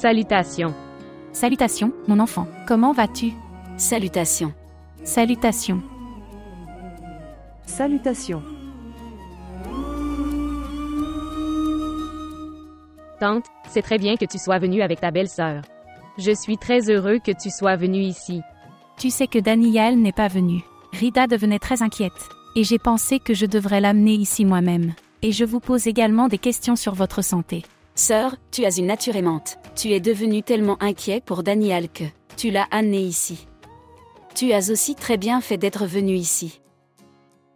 Salutations. Salutations, mon enfant. Comment vas-tu? Salutations. Salutations. Salutations. Tante, c'est très bien que tu sois venue avec ta belle-sœur. Je suis très heureux que tu sois venue ici. Tu sais que Daniel n'est pas venu. Rida devenait très inquiète. Et j'ai pensé que je devrais l'amener ici moi-même. Et je vous pose également des questions sur votre santé. Sœur, tu as une nature aimante. Tu es devenu tellement inquiet pour Daniel que tu l'as amené ici. Tu as aussi très bien fait d'être venu ici.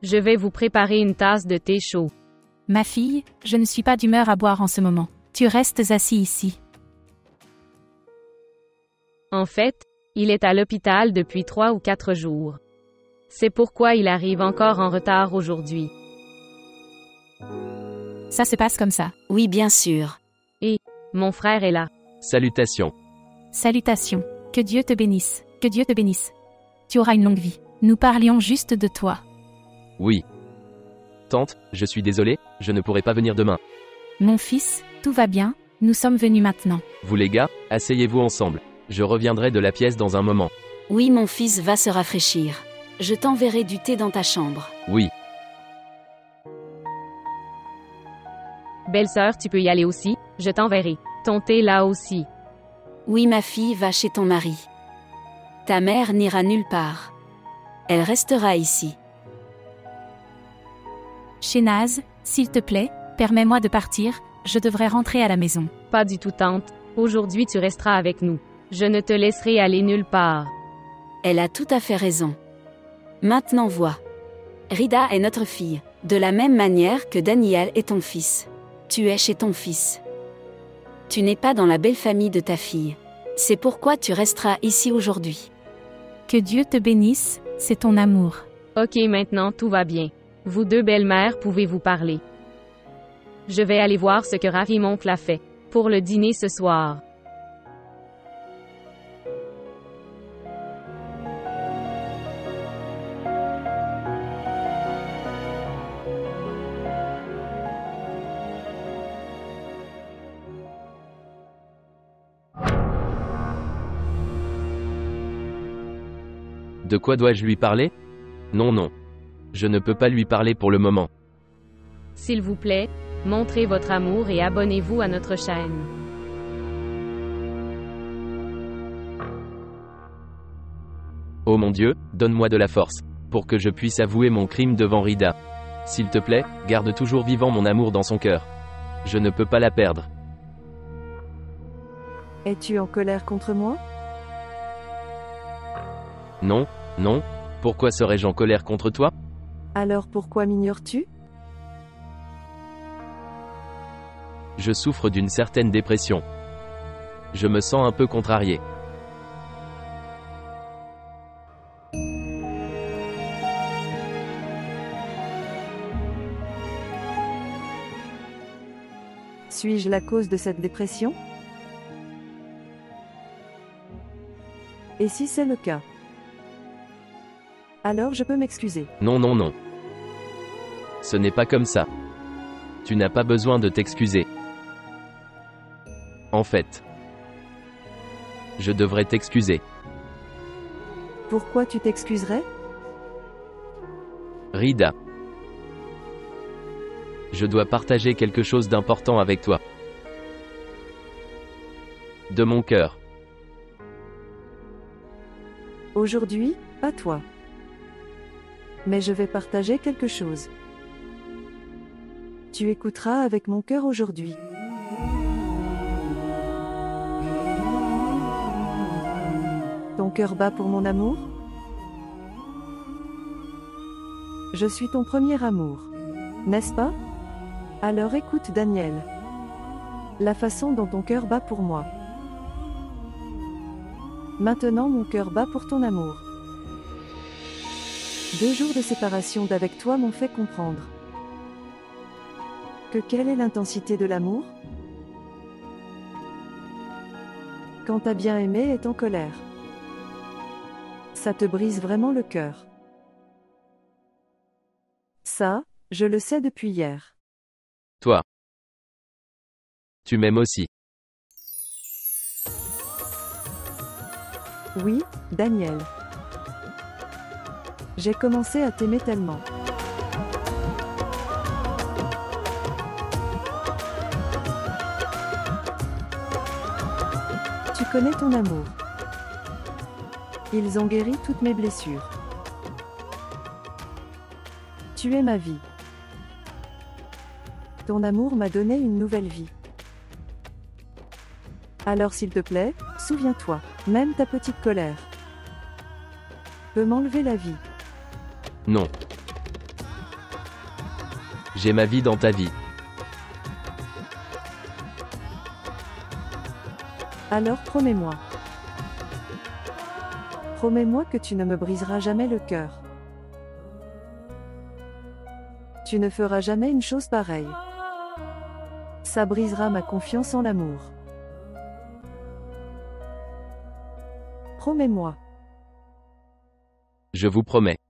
Je vais vous préparer une tasse de thé chaud. Ma fille, je ne suis pas d'humeur à boire en ce moment. Tu restes assis ici. En fait, il est à l'hôpital depuis trois ou quatre jours. C'est pourquoi il arrive encore en retard aujourd'hui. Ça se passe comme ça. Oui, bien sûr. Mon frère est là. Salutations. Salutations. Que Dieu te bénisse. Que Dieu te bénisse. Tu auras une longue vie. Nous parlions juste de toi. Oui. Tante, je suis désolé, je ne pourrai pas venir demain. Mon fils, tout va bien, nous sommes venus maintenant. Vous les gars, asseyez-vous ensemble. Je reviendrai de la pièce dans un moment. Oui, mon fils va se rafraîchir. Je t'enverrai du thé dans ta chambre. Oui. Belle-sœur, tu peux y aller aussi, je t'enverrai. Ton thé là aussi. Oui, ma fille va chez ton mari. Ta mère n'ira nulle part. Elle restera ici. Chénaz, s'il te plaît, permets-moi de partir, je devrais rentrer à la maison. Pas du tout, tante. Aujourd'hui, tu resteras avec nous. Je ne te laisserai aller nulle part. Elle a tout à fait raison. Maintenant vois. Rida est notre fille, de la même manière que Daniel est ton fils. Tu es chez ton fils. Tu n'es pas dans la belle famille de ta fille. C'est pourquoi tu resteras ici aujourd'hui. Que Dieu te bénisse, c'est ton amour. Ok, maintenant tout va bien. Vous deux belles-mères pouvez vous parler? Je vais aller voir ce que Ravi mon oncle a fait pour le dîner ce soir. De quoi dois-je lui parler? Non, non. Je ne peux pas lui parler pour le moment. S'il vous plaît, montrez votre amour et abonnez-vous à notre chaîne. Oh mon Dieu, donne-moi de la force, pour que je puisse avouer mon crime devant Rida. S'il te plaît, garde toujours vivant mon amour dans son cœur. Je ne peux pas la perdre. Es-tu en colère contre moi? Non, non, pourquoi serais-je en colère contre toi? Alors pourquoi m'ignores-tu? Je souffre d'une certaine dépression. Je me sens un peu contrarié. Suis-je la cause de cette dépression? Et si c'est le cas? Alors je peux m'excuser. Non, non, non. Ce n'est pas comme ça. Tu n'as pas besoin de t'excuser. En fait, je devrais t'excuser. Pourquoi tu t'excuserais? Rida. Je dois partager quelque chose d'important avec toi. De mon cœur. Aujourd'hui, pas toi. Mais je vais partager quelque chose. Tu écouteras avec mon cœur aujourd'hui. Ton cœur bat pour mon amour? Je suis ton premier amour. N'est-ce pas? Alors écoute Daniel. La façon dont ton cœur bat pour moi. Maintenant mon cœur bat pour ton amour. Deux jours de séparation d'avec toi m'ont fait comprendre que quelle est l'intensité de l'amour? Quand ta bien-aimé est en colère. Ça te brise vraiment le cœur. Ça, je le sais depuis hier. Toi. Tu m'aimes aussi. Oui, Daniel. J'ai commencé à t'aimer tellement. Tu connais ton amour. Ils ont guéri toutes mes blessures. Tu es ma vie. Ton amour m'a donné une nouvelle vie. Alors s'il te plaît, souviens-toi, même ta petite colère peut m'enlever la vie. Non. J'ai ma vie dans ta vie. Alors promets-moi. Promets-moi que tu ne me briseras jamais le cœur. Tu ne feras jamais une chose pareille. Ça brisera ma confiance en l'amour. Promets-moi. Je vous promets.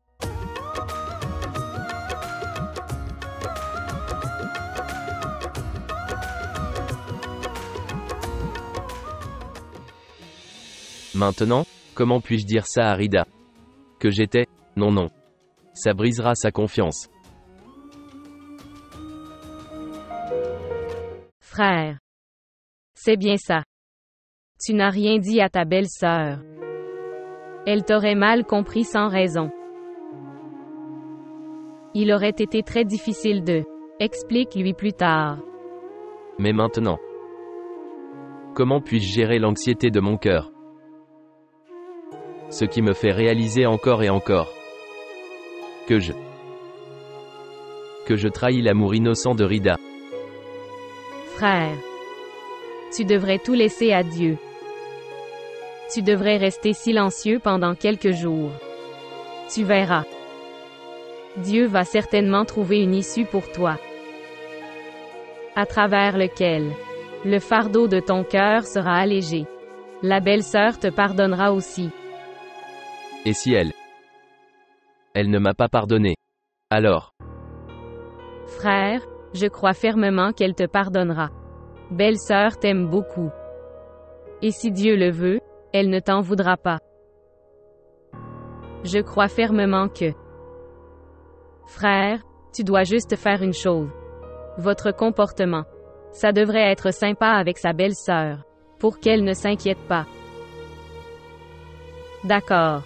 Maintenant, comment puis-je dire ça à Rida? Que j'étais? Non, non. Ça brisera sa confiance. Frère. C'est bien ça. Tu n'as rien dit à ta belle-sœur. Elle t'aurait mal compris sans raison. Il aurait été très difficile de. Explique-lui plus tard. Mais maintenant. Comment puis-je gérer l'anxiété de mon cœur? Ce qui me fait réaliser encore et encore que je trahis l'amour innocent de Rida. Frère. Tu devrais tout laisser à Dieu. Tu devrais rester silencieux pendant quelques jours. Tu verras. Dieu va certainement trouver une issue pour toi. À travers lequel le fardeau de ton cœur sera allégé. La belle-sœur te pardonnera aussi. Et si elle Elle ne m'a pas pardonné? Alors, Frère, je crois fermement qu'elle te pardonnera. Belle-sœur t'aime beaucoup. Et si Dieu le veut, elle ne t'en voudra pas. Je crois fermement que Frère, tu dois juste faire une chose. Votre comportement. Ça devrait être sympa avec sa belle-sœur, pour qu'elle ne s'inquiète pas. D'accord.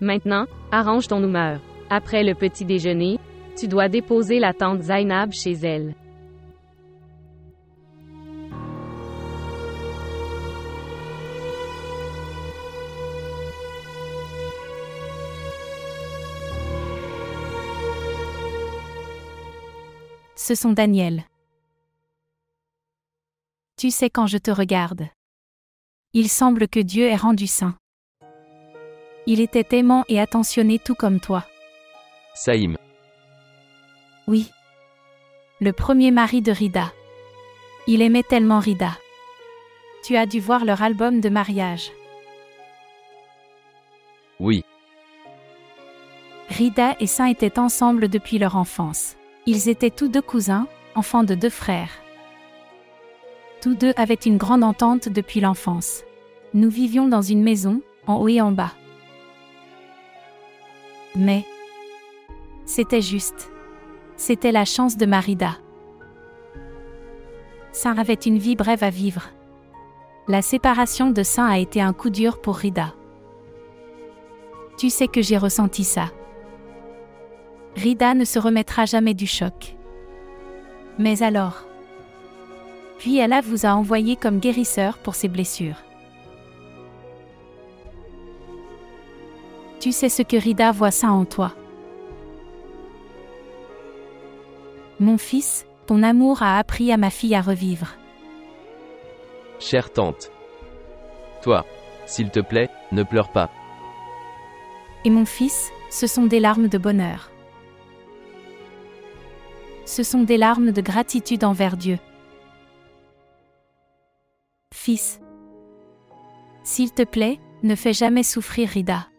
Maintenant, arrange ton humeur. Après le petit déjeuner, tu dois déposer la tante Zainab chez elle. Ce sont Daniel. Tu sais quand je te regarde. Il semble que Dieu ait rendu saint. Il était aimant et attentionné tout comme toi. Saïm, Oui. Le premier mari de Rida. Il aimait tellement Rida. Tu as dû voir leur album de mariage. oui, Rida et Saint étaient ensemble depuis leur enfance. Ils étaient tous deux cousins, enfants de deux frères. Tous deux avaient une grande entente depuis l'enfance. Nous vivions dans une maison, en haut et en bas. Mais c'était juste. C'était la chance de Marida. Saint avait une vie brève à vivre. La séparation de Saint a été un coup dur pour Rida. Tu sais que j'ai ressenti ça. Rida ne se remettra jamais du choc. Mais alors Puis Allah vous a envoyé comme guérisseur pour ses blessures. Tu sais ce que Rida voit ça en toi. Mon fils, ton amour a appris à ma fille à revivre. chère tante. Toi, s'il te plaît, ne pleure pas. Et mon fils, ce sont des larmes de bonheur. Ce sont des larmes de gratitude envers Dieu. Fils, s'il te plaît, ne fais jamais souffrir Rida.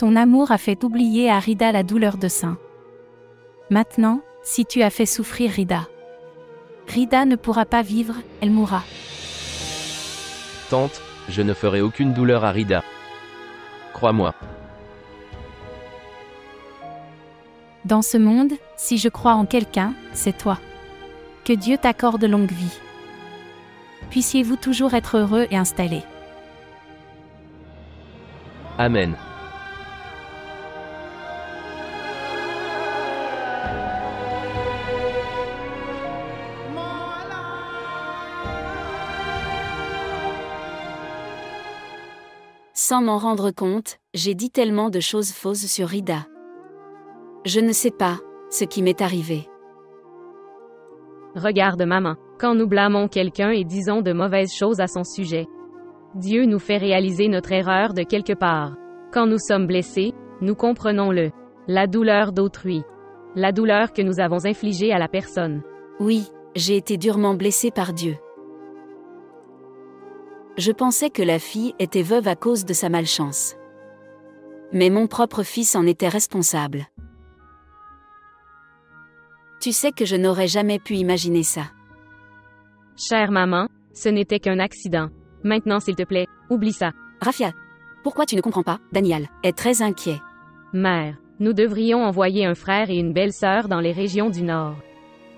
Ton amour a fait oublier à Rida la douleur de sein. Maintenant, si tu as fait souffrir Rida, Rida ne pourra pas vivre, elle mourra. Tante, je ne ferai aucune douleur à Rida. Crois-moi. Dans ce monde, si je crois en quelqu'un, c'est toi. Que Dieu t'accorde longue vie. Puissiez-vous toujours être heureux et installés. Amen. Sans m'en rendre compte, j'ai dit tellement de choses fausses sur Rida. Je ne sais pas ce qui m'est arrivé. Regarde maman, quand nous blâmons quelqu'un et disons de mauvaises choses à son sujet. Dieu nous fait réaliser notre erreur de quelque part. Quand nous sommes blessés, nous comprenons le la douleur d'autrui. La douleur que nous avons infligée à la personne. Oui, j'ai été durement blessée par Dieu. Je pensais que la fille était veuve à cause de sa malchance. Mais mon propre fils en était responsable. Tu sais que je n'aurais jamais pu imaginer ça. Chère maman, ce n'était qu'un accident. Maintenant s'il te plaît, oublie ça. Rafia, pourquoi tu ne comprends pas Daniel est très inquiet. Mère, nous devrions envoyer un frère et une belle-sœur dans les régions du Nord.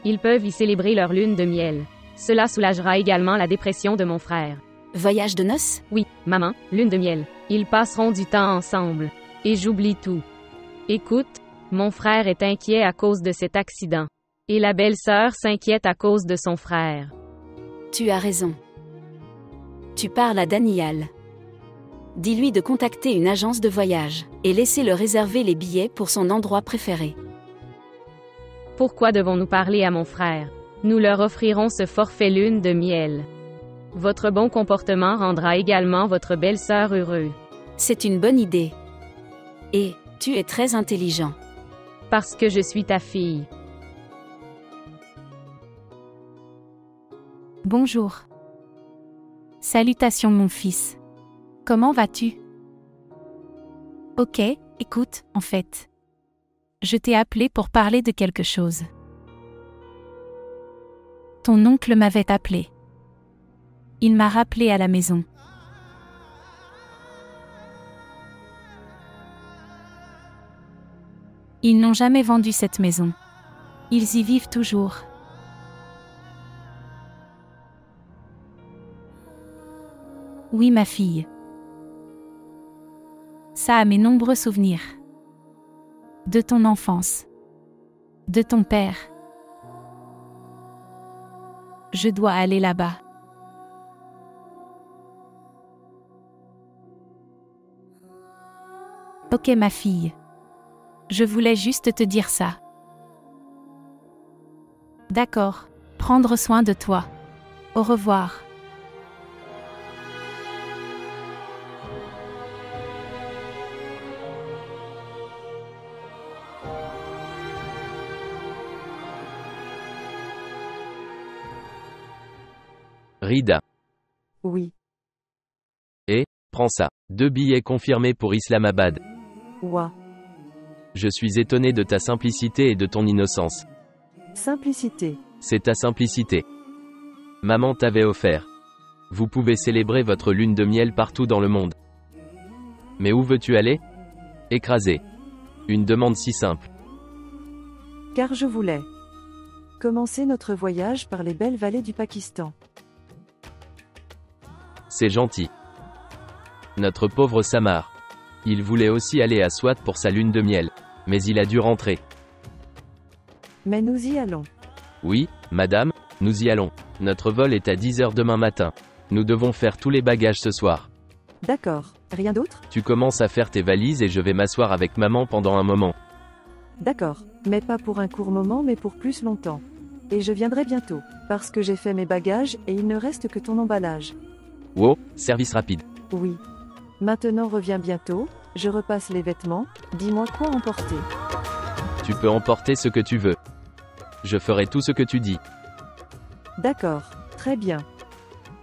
Ils peuvent y célébrer leur lune de miel. Cela soulagera également la dépression de mon frère. Voyage de noces? Oui, maman, lune de miel. Ils passeront du temps ensemble. Et j'oublie tout. Écoute, mon frère est inquiet à cause de cet accident. Et la belle-sœur s'inquiète à cause de son frère. Tu as raison. Tu parles à Daniel. Dis-lui de contacter une agence de voyage et laissez-le réserver les billets pour son endroit préféré. Pourquoi devons-nous parler à mon frère? Nous leur offrirons ce forfait lune de miel. Votre bon comportement rendra également votre belle-sœur heureux. C'est une bonne idée. Et, tu es très intelligent. Parce que je suis ta fille. Bonjour. Salutations mon fils. Comment vas-tu? Ok, écoute, en fait. Je t'ai appelé pour parler de quelque chose. Ton oncle m'avait appelé. Il m'a rappelé à la maison. Ils n'ont jamais vendu cette maison. Ils y vivent toujours. Oui, ma fille. Ça a mes nombreux souvenirs. De ton enfance. De ton père. Je dois aller là-bas. Ok ma fille. Je voulais juste te dire ça. D'accord. Prendre soin de toi. Au revoir. Rida. Oui. Prends ça. Deux billets confirmés pour Islamabad. Ouah. Je suis étonné de ta simplicité et de ton innocence. Simplicité. C'est ta simplicité. Maman t'avait offert. Vous pouvez célébrer votre lune de miel partout dans le monde. Mais où veux-tu aller? Écraser. Une demande si simple. Car je voulais commencer notre voyage par les belles vallées du Pakistan. C'est gentil. Notre pauvre Samar. Il voulait aussi aller à Swat pour sa lune de miel. Mais il a dû rentrer. Mais nous y allons. Oui, madame, nous y allons. Notre vol est à 10h demain matin. Nous devons faire tous les bagages ce soir. D'accord. Rien d'autre? Tu commences à faire tes valises et je vais m'asseoir avec maman pendant un moment. D'accord. Mais pas pour un court moment mais pour plus longtemps. Et je viendrai bientôt. Parce que j'ai fait mes bagages et il ne reste que ton emballage. Wow, service rapide. Oui. Maintenant reviens bientôt, je repasse les vêtements, dis-moi quoi emporter. Tu peux emporter ce que tu veux. Je ferai tout ce que tu dis. D'accord, très bien.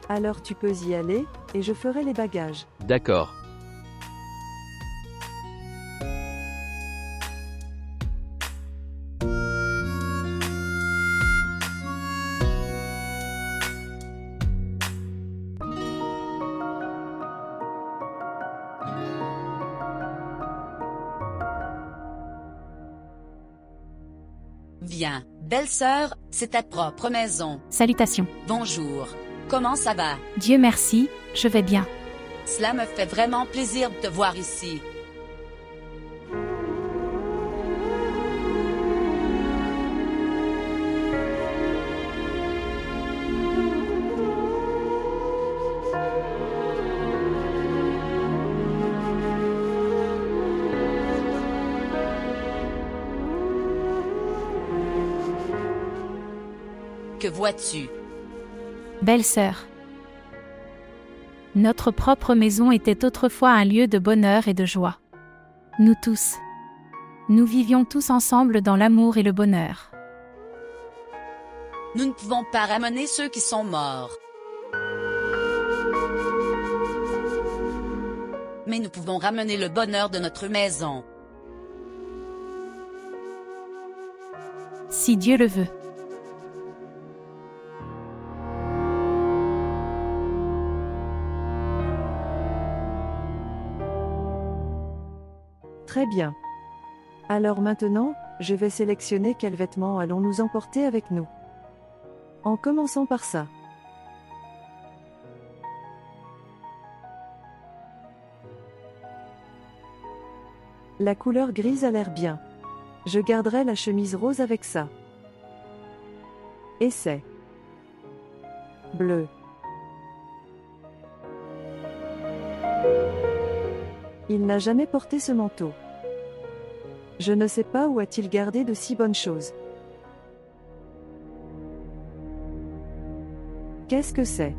Alors tu peux y aller, et je ferai les bagages. D'accord. Belle-sœur, c'est ta propre maison. Salutations. Bonjour. Comment ça va? Dieu merci, je vais bien. Cela me fait vraiment plaisir de te voir ici. Que vois-tu? Belle-sœur. Notre propre maison était autrefois un lieu de bonheur et de joie. Nous tous. Nous vivions tous ensemble dans l'amour et le bonheur. Nous ne pouvons pas ramener ceux qui sont morts. Mais nous pouvons ramener le bonheur de notre maison. Si Dieu le veut. Très bien. Alors maintenant, je vais sélectionner quels vêtements allons-nous emporter avec nous. En commençant par ça. La couleur grise a l'air bien. Je garderai la chemise rose avec ça. C'est bleu. Il n'a jamais porté ce manteau. Je ne sais pas où a-t-il gardé de si bonnes choses. Qu'est-ce que c'est?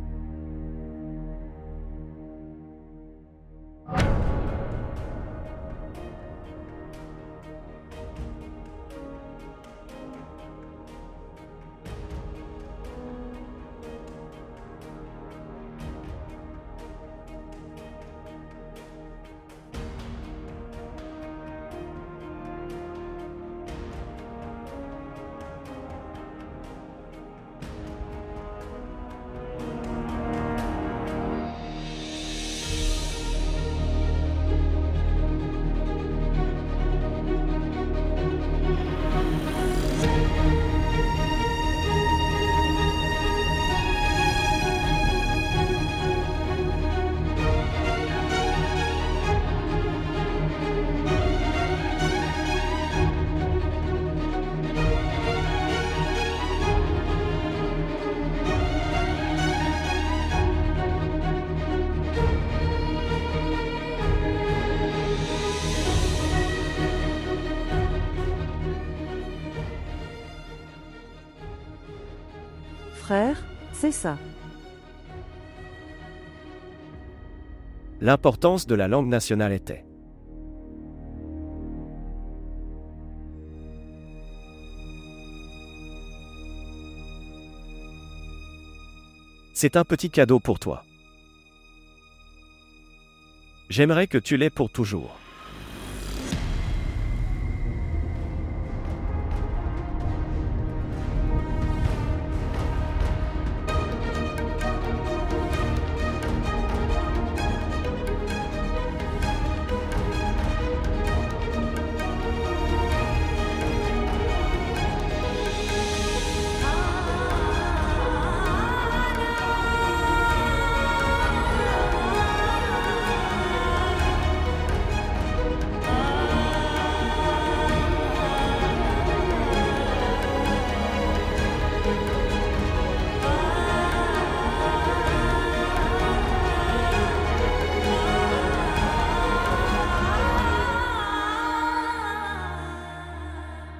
L'importance de la langue nationale était. C'est un petit cadeau pour toi. J'aimerais que tu l'aies pour toujours.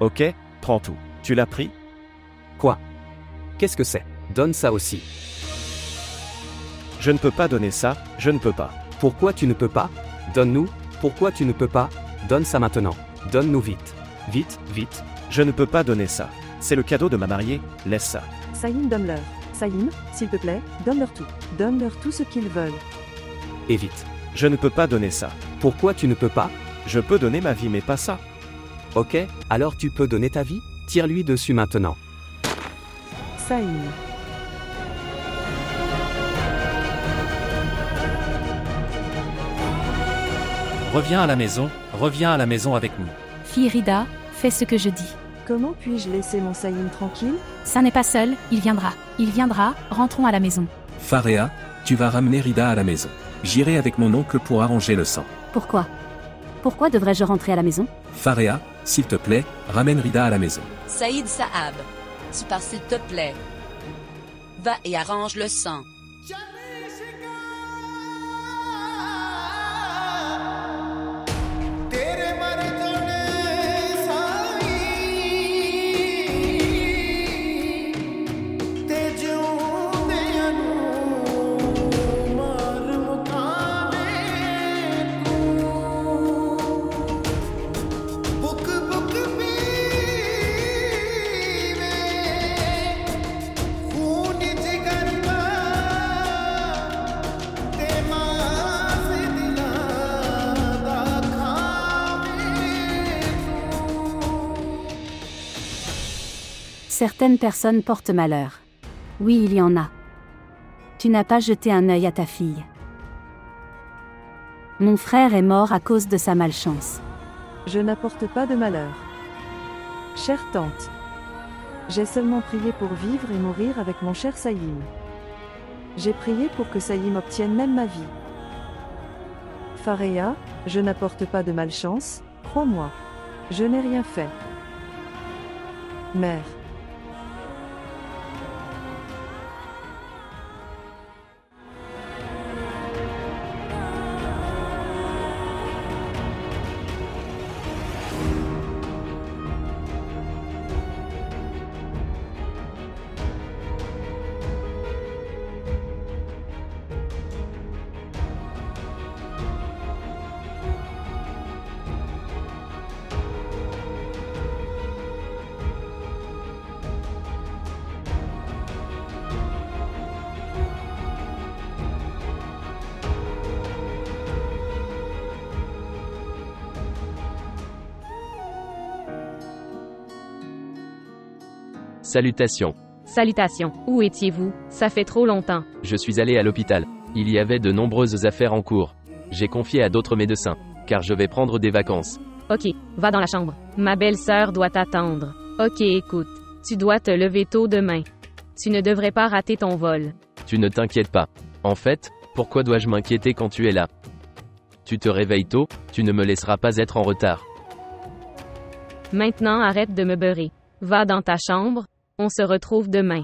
Ok, prends tout. Tu l'as pris? Quoi? Qu'est-ce que c'est? Donne ça aussi. Je ne peux pas donner ça, je ne peux pas. Pourquoi tu ne peux pas? Donne-nous. Pourquoi tu ne peux pas? Donne ça maintenant. Donne-nous vite. Vite, vite. Je ne peux pas donner ça. C'est le cadeau de ma mariée, laisse ça. Saïm, donne-leur. Saïm, s'il te plaît, donne-leur tout. Donne-leur tout ce qu'ils veulent. Et vite. Je ne peux pas donner ça. Pourquoi tu ne peux pas? Je peux donner ma vie mais pas ça. Ok, alors tu peux donner ta vie? Tire-lui dessus maintenant. Saïm. Reviens à la maison, reviens à la maison avec nous. Fille Rida, fais ce que je dis. Comment puis-je laisser mon Saïm tranquille? Ça n'est pas seul, il viendra. Il viendra, rentrons à la maison. Faréa, tu vas ramener Rida à la maison. J'irai avec mon oncle pour arranger le sang. Pourquoi? Pourquoi devrais-je rentrer à la maison? Faréa, s'il te plaît, ramène Rida à la maison. Saïd Saab, tu pars s'il te plaît. Va et arrange le sang. Certaines personnes portent malheur. Oui, il y en a. Tu n'as pas jeté un œil à ta fille. Mon frère est mort à cause de sa malchance. Je n'apporte pas de malheur. Chère tante, j'ai seulement prié pour vivre et mourir avec mon cher Saïm. J'ai prié pour que Saïm obtienne même ma vie. Faréa, je n'apporte pas de malchance, crois-moi. Je n'ai rien fait. Mère. Salutations. Salutations. Où étiez-vous? Ça fait trop longtemps. Je suis allé à l'hôpital. Il y avait de nombreuses affaires en cours. J'ai confié à d'autres médecins, car je vais prendre des vacances. Ok, va dans la chambre. Ma belle-sœur doit t'attendre. Ok, écoute. Tu dois te lever tôt demain. Tu ne devrais pas rater ton vol. Tu ne t'inquiètes pas. En fait, pourquoi dois-je m'inquiéter quand tu es là? Tu te réveilles tôt, tu ne me laisseras pas être en retard. Maintenant arrête de me beurrer. Va dans ta chambre, on se retrouve demain.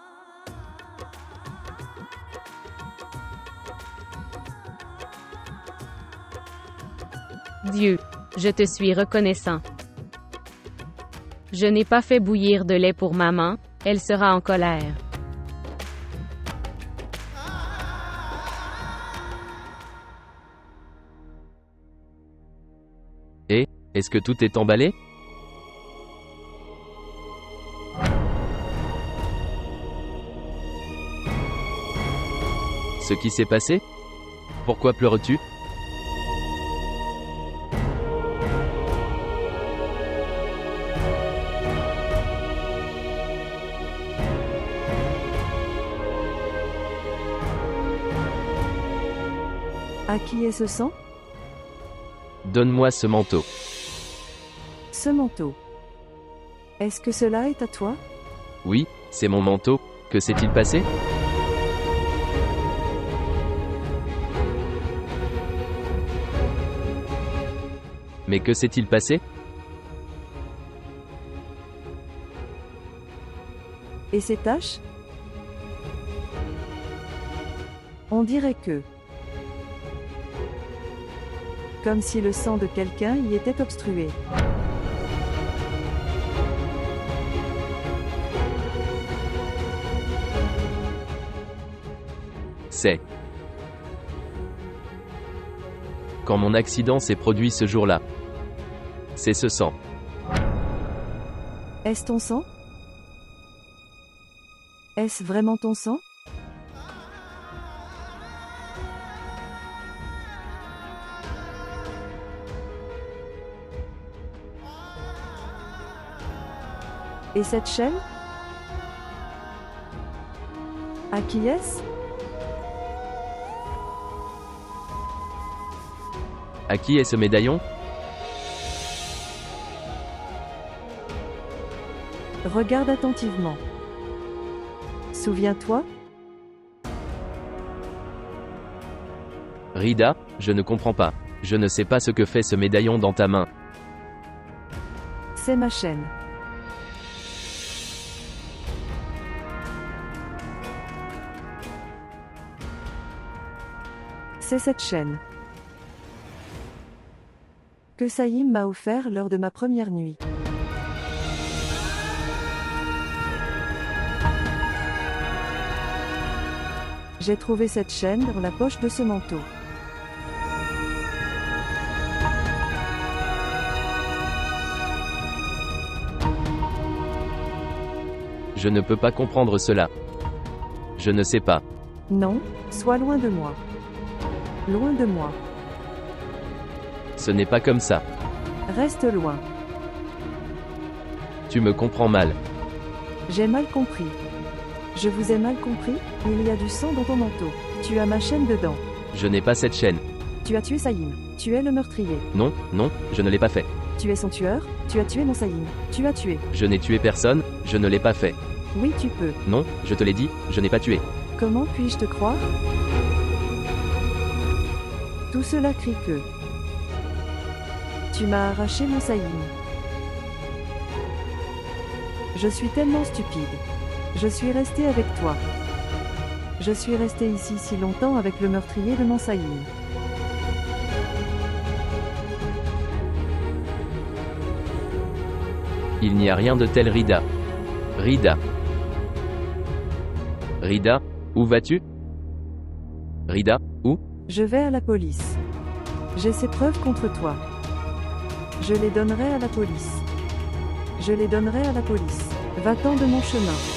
Dieu, je te suis reconnaissant. Je n'ai pas fait bouillir de lait pour maman, elle sera en colère. Et, est-ce que tout est emballé? Ce qui s'est passé? Pourquoi pleures-tu? À qui est ce sang? Donne-moi ce manteau. Ce manteau. Est-ce que cela est à toi? Oui, c'est mon manteau. Que s'est-il passé? Mais que s'est-il passé Et ces taches On dirait que... Comme si le sang de quelqu'un y était obstrué. C'est... Quand mon accident s'est produit ce jour-là. C'est ce sang. Est-ce ton sang? Est-ce vraiment ton sang? Et cette chaîne? À qui est-ce? À qui est ce médaillon? Regarde attentivement. Souviens-toi Rida, je ne comprends pas. Je ne sais pas ce que fait ce médaillon dans ta main. C'est ma chaîne. C'est cette chaîne que Saïm m'a offert lors de ma première nuit. J'ai trouvé cette chaîne dans la poche de ce manteau. Je ne peux pas comprendre cela. Je ne sais pas. Non, sois loin de moi. Loin de moi. Ce n'est pas comme ça. Reste loin. Tu me comprends mal. J'ai mal compris. Je vous ai mal compris, il y a du sang dans ton manteau. Tu as ma chaîne dedans. Je n'ai pas cette chaîne. Tu as tué Saïm. Tu es le meurtrier. Non, non, je ne l'ai pas fait. Tu es son tueur, tu as tué mon Saïm. Tu as tué. Je n'ai tué personne, je ne l'ai pas fait. Oui, tu peux. Non, je te l'ai dit, je n'ai pas tué. Comment puis-je te croire? Tout cela crie que... Tu m'as arraché mon Saïm. Je suis tellement stupide. Je suis resté avec toi. Je suis resté ici si longtemps avec le meurtrier de mon Saïm. Il n'y a rien de tel Rida. Rida. Rida, où vas-tu? Rida, où? Je vais à la police. J'ai ces preuves contre toi. Je les donnerai à la police. Je les donnerai à la police. Va-t'en de mon chemin.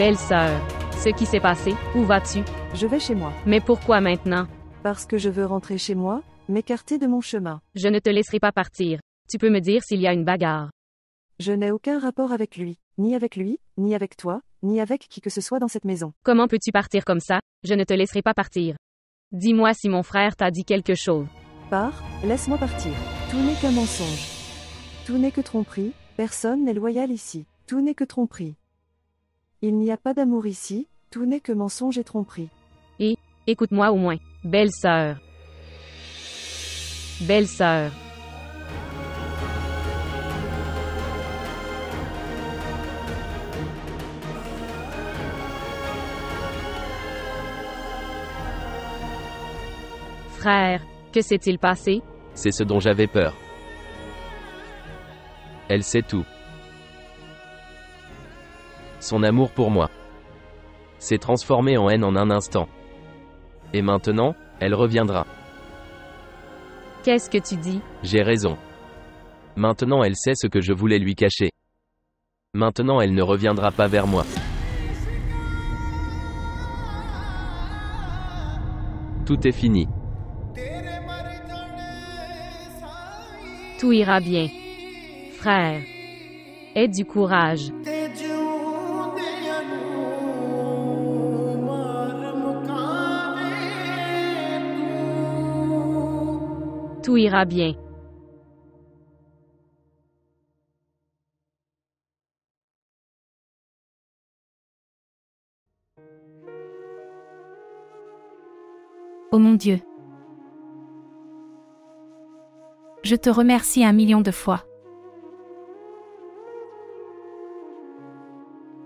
Belle sœur. Ce qui s'est passé, où vas-tu? Je vais chez moi. Mais pourquoi maintenant? Parce que je veux rentrer chez moi, m'écarter de mon chemin. Je ne te laisserai pas partir. Tu peux me dire s'il y a une bagarre. Je n'ai aucun rapport avec lui, ni avec lui, ni avec toi, ni avec qui que ce soit dans cette maison. Comment peux-tu partir comme ça? Je ne te laisserai pas partir. Dis-moi si mon frère t'a dit quelque chose. Pars, laisse-moi partir. Tout n'est qu'un mensonge. Tout n'est que tromperie, personne n'est loyal ici. Tout n'est que tromperie. Il n'y a pas d'amour ici, tout n'est que mensonge et tromperie. Et, écoute-moi au moins. Belle sœur. Belle sœur. Frère, que s'est-il passé? C'est ce dont j'avais peur. Elle sait tout. Son amour pour moi s'est transformé en haine en un instant. Et maintenant, elle reviendra. Qu'est-ce que tu dis? J'ai raison. Maintenant elle sait ce que je voulais lui cacher. Maintenant elle ne reviendra pas vers moi. Tout est fini. Tout ira bien. Frère. Aie du courage. Tout ira bien. Ô mon Dieu. Je te remercie un million de fois.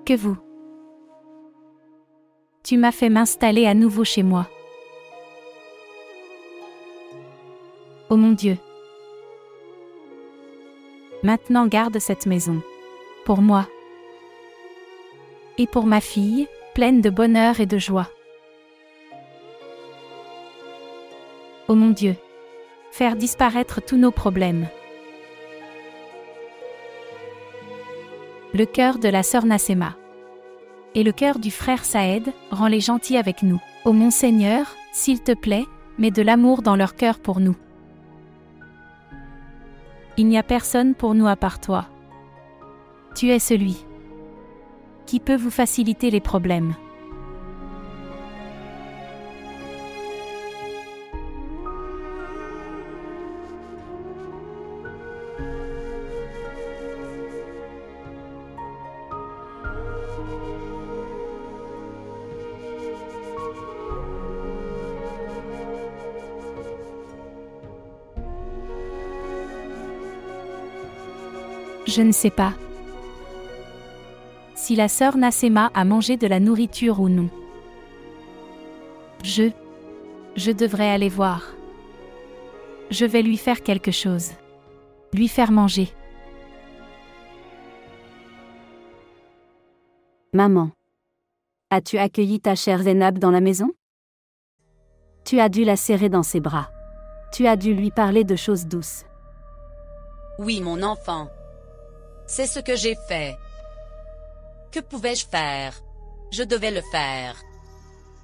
Que vous. Tu m'as fait m'installer à nouveau chez moi. Ô mon Dieu. Maintenant garde cette maison. Pour moi. Et pour ma fille, pleine de bonheur et de joie. Ô mon Dieu. Faire disparaître tous nos problèmes. Le cœur de la sœur Nassema. Et le cœur du frère Saïd, rend-les gentils avec nous. Ô mon Seigneur, s'il te plaît, mais de l'amour dans leur cœur pour nous. Il n'y a personne pour nous à part toi. Tu es celui qui peut vous faciliter les problèmes. Je ne sais pas. Si la sœur Nassema a mangé de la nourriture ou non. Je. Je devrais aller voir. Je vais lui faire quelque chose. Lui faire manger. Maman. As-tu accueilli ta chère Zénab dans la maison? Tu as dû la serrer dans ses bras. Tu as dû lui parler de choses douces. Oui, mon enfant. C'est ce que j'ai fait. Que pouvais-je faire? Je devais le faire.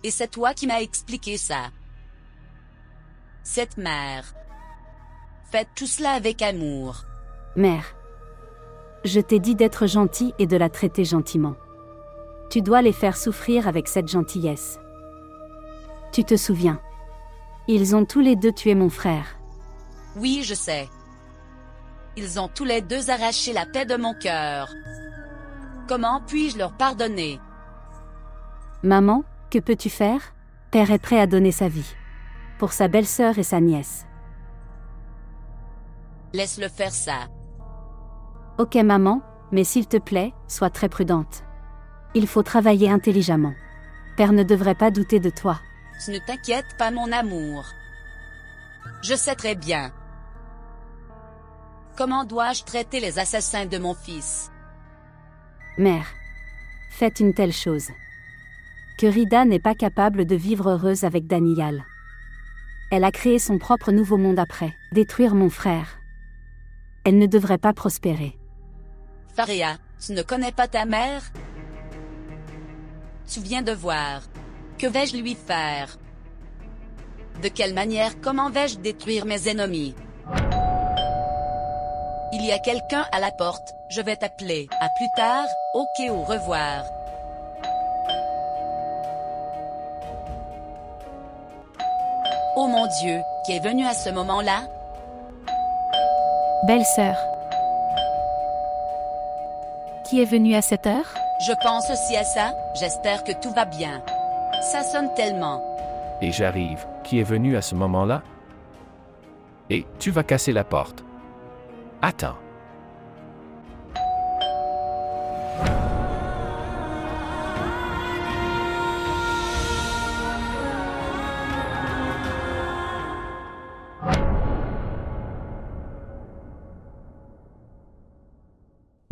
Et c'est toi qui m'as expliqué ça. Cette mère. Faites tout cela avec amour. Mère. Je t'ai dit d'être gentil et de la traiter gentiment. Tu dois les faire souffrir avec cette gentillesse. Tu te souviens Ils ont tous les deux tué mon frère. Oui, je sais. Ils ont tous les deux arraché la paix de mon cœur. Comment puis-je leur pardonner? Maman, que peux-tu faire? Père est prêt à donner sa vie. Pour sa belle-sœur et sa nièce. Laisse-le faire ça. Ok maman, mais s'il te plaît, sois très prudente. Il faut travailler intelligemment. Père ne devrait pas douter de toi. Ne t'inquiètes pas mon amour. Je sais très bien. Comment dois-je traiter les assassins de mon fils? Mère. Faites une telle chose. Que Rida n'est pas capable de vivre heureuse avec Daniel. Elle a créé son propre nouveau monde après, détruire mon frère. Elle ne devrait pas prospérer. Faria, tu ne connais pas ta mère? Tu viens de voir. Que vais-je lui faire? De quelle manière comment vais-je détruire mes ennemis? Il y a quelqu'un à la porte, je vais t'appeler. À plus tard, ok au revoir. Oh mon Dieu, qui est venu à ce moment-là? Belle-sœur. Qui est venu à cette heure? Je pense aussi à ça, j'espère que tout va bien. Ça sonne tellement. Et j'arrive. Qui est venu à ce moment-là? Et tu vas casser la porte. Attends.